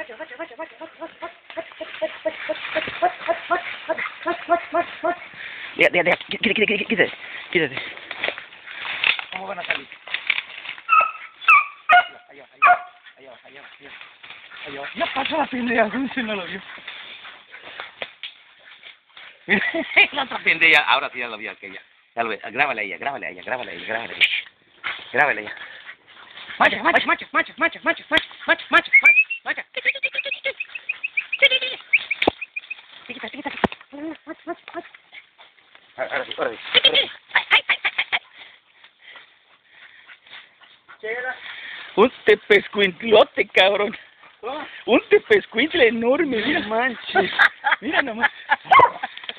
Deja, deja, la no la otra pendeja, ahora sí ya lo vio aquella. Ya. Lo ve, grábale a ella, grábale a ella, grábale a ella, grábale a ella. Grábale a ella. Macha, macha, macha, macha, macha, macha, macha, Ahora sí, ahora sí. Un tepescuintlote, cabrón. Un tepescuintle enorme, mira. manches. Mira nomás.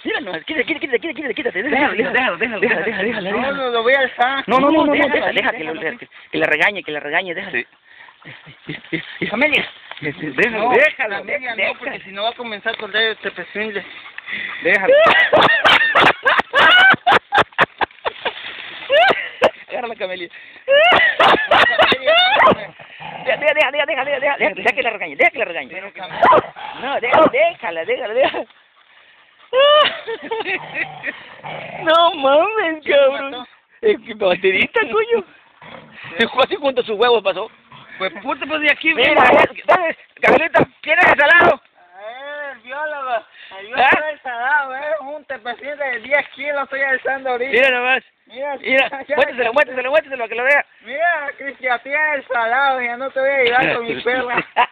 Mira nomás, quítate, quítate, quítate, quítate, quítate. Déjalo, déjalo, déjalo, déjalo, déjalo, déjalo, No, déjalo. no, lo voy a alzar. No, no, no, no, que, le regañe, que le regañe, déjalo. Y Amelia, Déjala, no, déjala, la media déjala. no, porque si no va a comenzar con el tepecinde. Déjala. déjala, Camelia. Deja, deja, deja, deja, deja, deja, deja que la regañe, deja que la regañe. No, déjala, déjala, déjala, déjala. No mames, cabrón. Es El baterista, coño. ¿Hace cuánto sus huevos pasó? Pues puta, pues de aquí, Mira, dale, Carlita, ¿quién es el salado? Eh, el biólogo. El ¿Ah? biólogo del salado, eh. Un tepescuintle de 10 kilos estoy alzando ahorita. Mira nomás. Mira, Mira, muéstraselo, muéstraselo, muéstraselo, que lo vea. Mira, Cristian, tienes el salado, ya no te voy a ayudar con mi perra.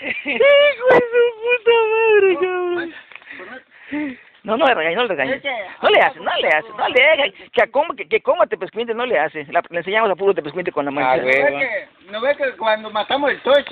Hijo de su puta madre. No, no le regañe, no le regañe. No le hace, no le hace, no le haga. Que, a coma, que, que coma tepescuinte no le hace. La- le enseñamos a puro tepescuinte con la Ah, mancha. ¿No ves que, no ves que cuando matamos el toche